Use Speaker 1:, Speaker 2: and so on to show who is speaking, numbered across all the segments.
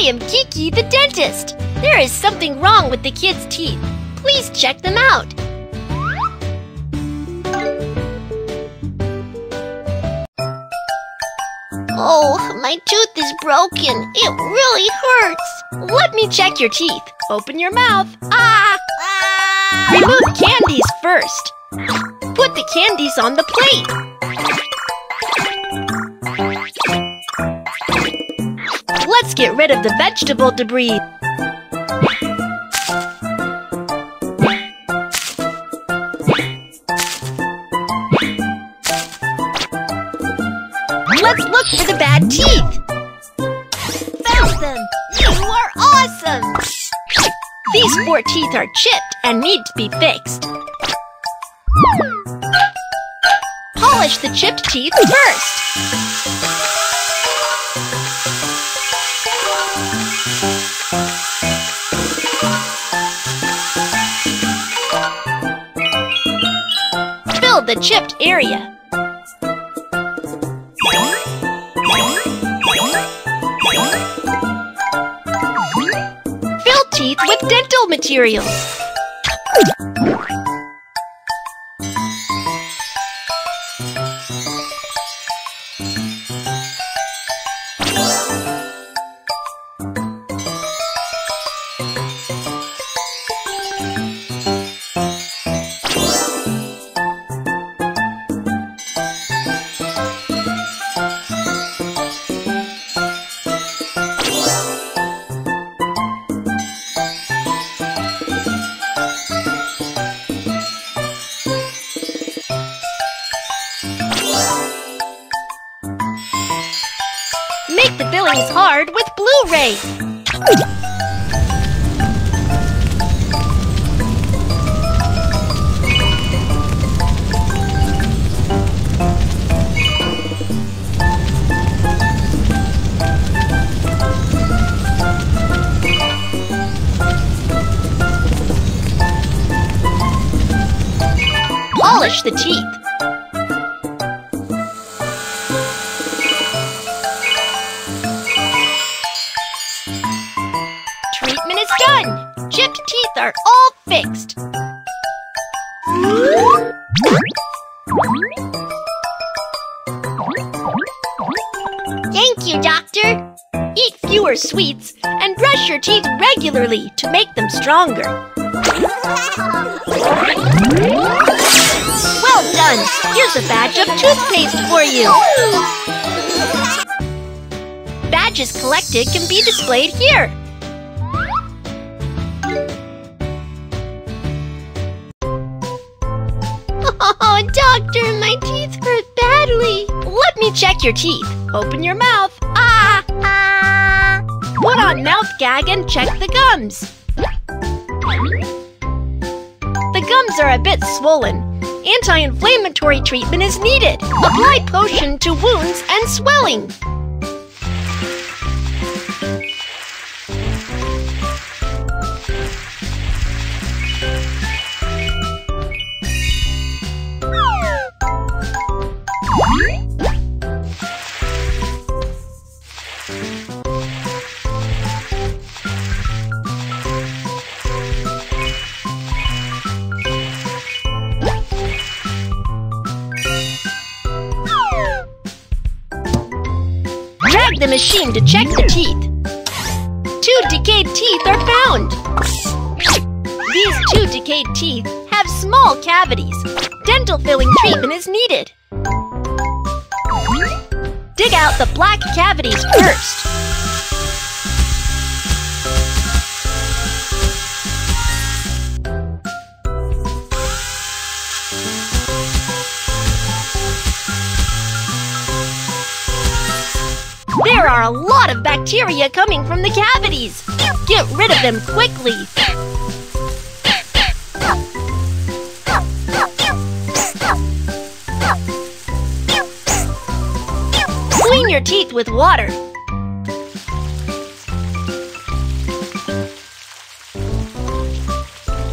Speaker 1: I am Kiki the dentist. There is something wrong with the kids' teeth. Please check them out. Oh, my tooth is broken. It really hurts. Let me check your teeth. Open your mouth. Ah! Remove candies first. Put the candies on the plate. Let's get rid of the vegetable debris. Let's look for the bad teeth. Found them! You are awesome! These four teeth are chipped and need to be fixed. Polish the chipped teeth first. Fill teeth with dental materials. Make the fillings hard with blue ray. Polish the teeth. Done. Chipped teeth are all fixed. Thank you, doctor. Eat fewer sweets and brush your teeth regularly to make them stronger. Well done. Here's a badge of toothpaste for you. Badges collected can be displayed here. Oh, doctor, my teeth hurt badly. Let me check your teeth. Open your mouth. Ah! Ah! Put on mouth gag and check the gums. The gums are a bit swollen. Anti-inflammatory treatment is needed. Apply potion to wounds and swelling. To check the teeth. Two decayed teeth are found. These two decayed teeth have small cavities. Dental filling treatment is needed. Dig out the black cavities first. There are a lot of bacteria coming from the cavities. Get rid of them quickly. Clean your teeth with water.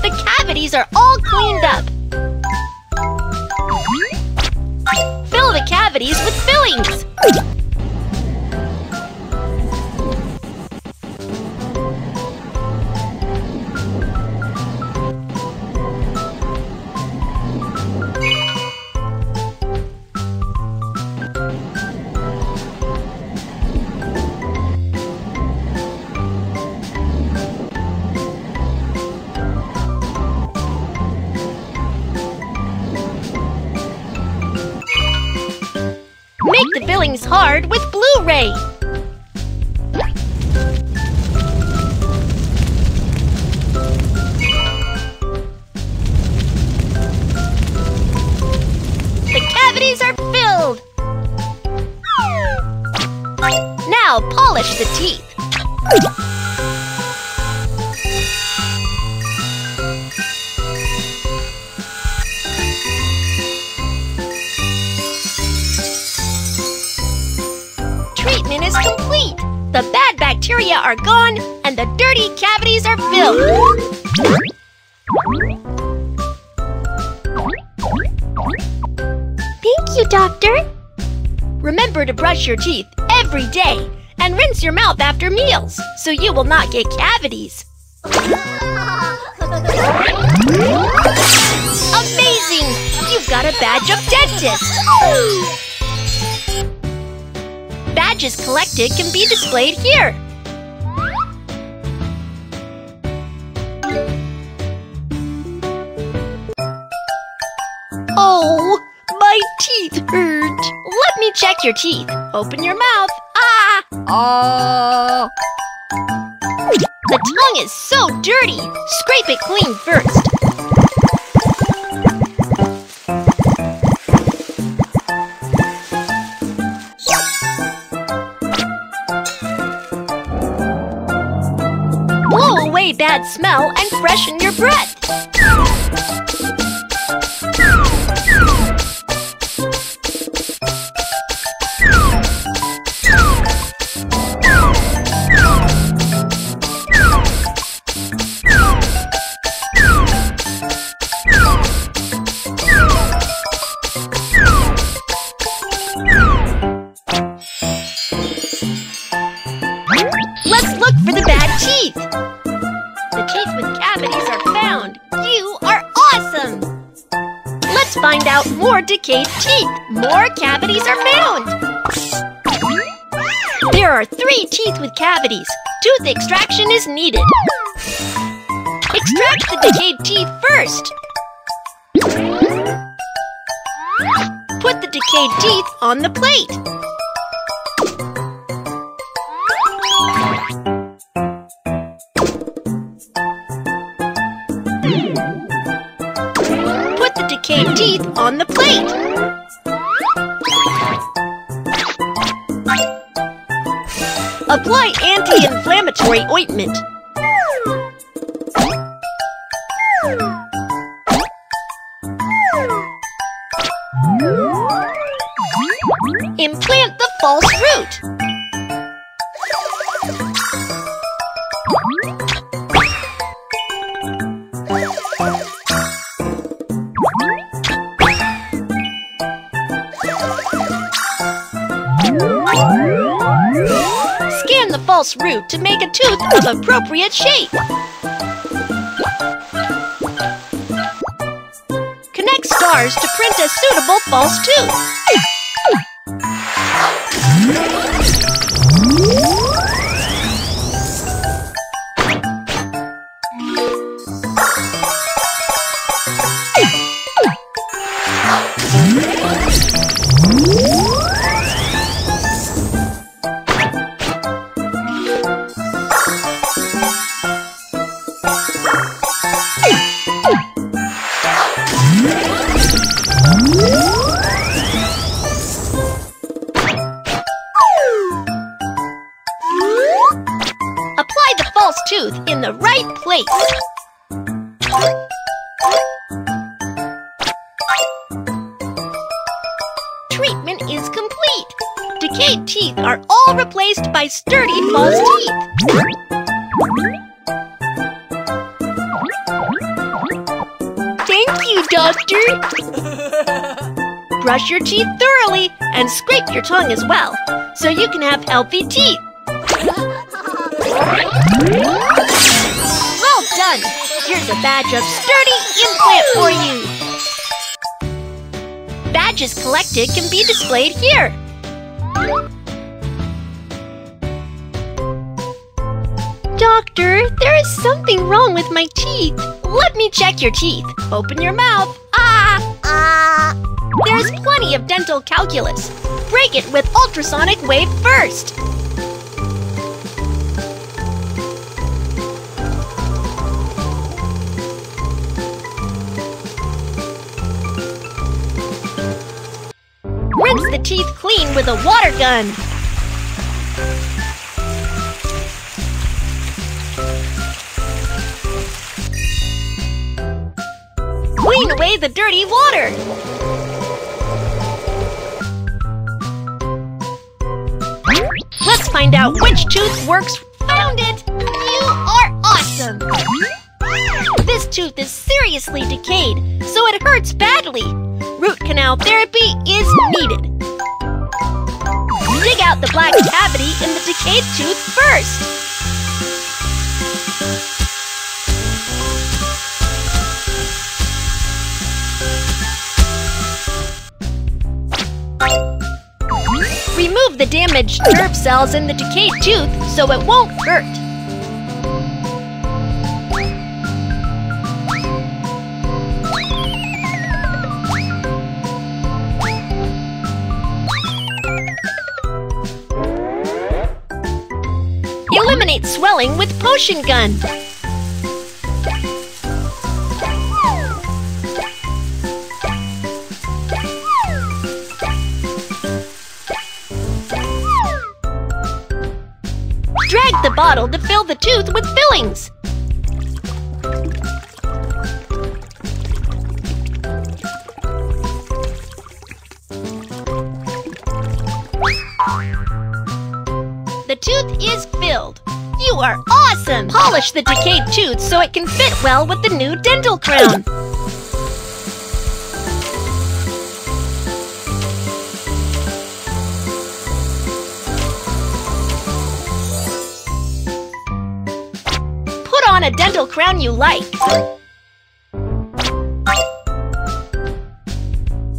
Speaker 1: The cavities are all cleaned up. Fill the cavities with fillings. Hard with blue ray. The cavities are filled. Now polish the teeth. Bad bacteria are gone and the dirty cavities are filled. Thank you, doctor. Remember to brush your teeth every day and rinse your mouth after meals so you will not get cavities. Amazing! You've got a badge of dentist! Badges collected can be displayed here. Oh, my teeth hurt. Let me check your teeth. Open your mouth. Ah! Oh. The tongue is so dirty. Scrape it clean first. Bad smell and freshen your breath. Three teeth with cavities. Tooth extraction is needed. Extract the decayed teeth first. Put the decayed teeth on the plate. Put the decayed teeth on the plate. Apply anti-inflammatory ointment. False root to make a tooth of appropriate shape. Connect stars to print a suitable false tooth. Sturdy false teeth. Thank you, Doctor. Brush your teeth thoroughly and scrape your tongue as well, so you can have healthy teeth. Well done! Here's a badge of sturdy implant for you. Badges collected can be displayed here. Doctor, there is something wrong with my teeth. Let me check your teeth. Open your mouth. Ah! Ah! There's plenty of dental calculus. Break it with ultrasonic wave first. Rinse the teeth clean with a water gun. Away the dirty water. Let's find out which tooth works. Found it! You are awesome! This tooth is seriously decayed, so it hurts badly. Root canal therapy is needed. Dig out the black cavity in the decayed tooth first. Damaged nerve cells in the decayed tooth so it won't hurt. Eliminate swelling with potion gun. To fill the tooth with fillings. The tooth is filled. You are awesome! Polish the decayed tooth so it can fit well with the new dental crown. Dental crown you like.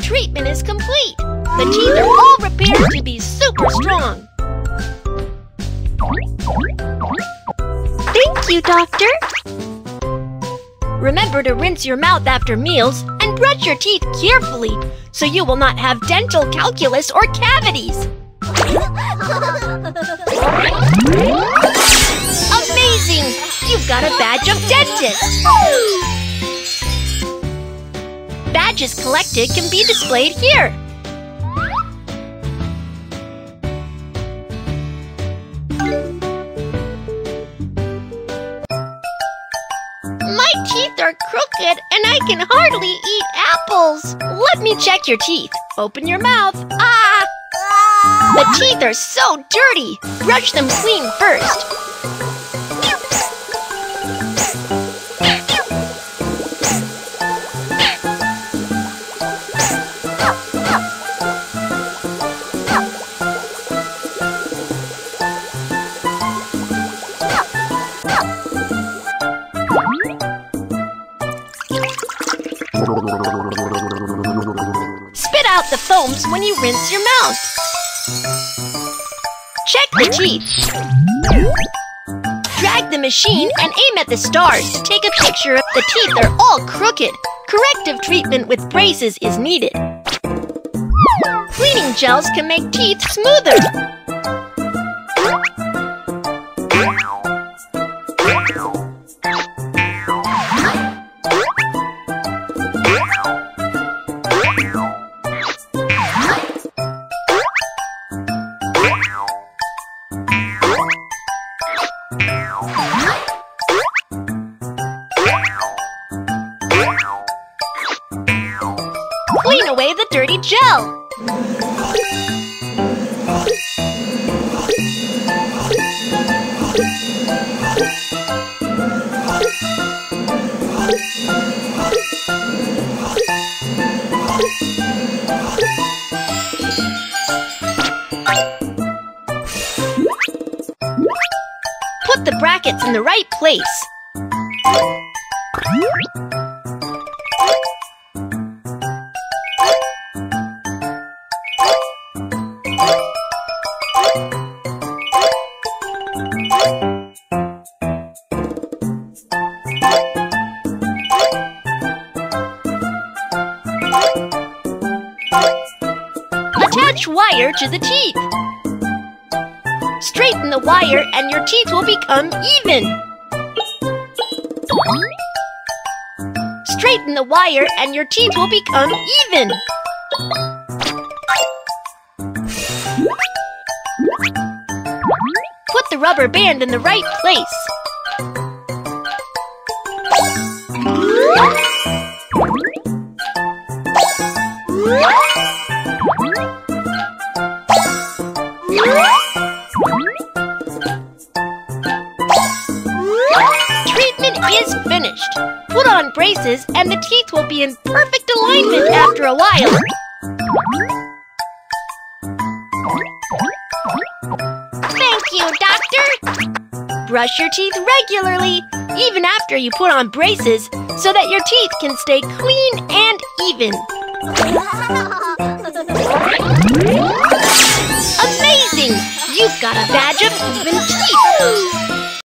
Speaker 1: Treatment is complete. The teeth are all repaired to be super strong. Thank you, Doctor. Remember to rinse your mouth after meals and brush your teeth carefully so you will not have dental calculus or cavities. Amazing! You've got a badge of dentist! Badges collected can be displayed here. My teeth are crooked and I can hardly eat apples. Let me check your teeth. Open your mouth. Ah! The teeth are so dirty. Brush them clean first. When you rinse your mouth. Check the teeth. Drag the machine and aim at the stars to take a picture of the teeth are all crooked. Corrective treatment with braces is needed. Cleaning gels can make teeth smoother. Put the brackets in the right place. Straighten the wire and your teeth will become even. Straighten the wire and your teeth will become even. Put the rubber band in the right place. Is finished. Put on braces and the teeth will be in perfect alignment after a while. Thank you, Doctor. Brush your teeth regularly, even after you put on braces, so that your teeth can stay clean and even. Amazing! You've got a badge of even teeth!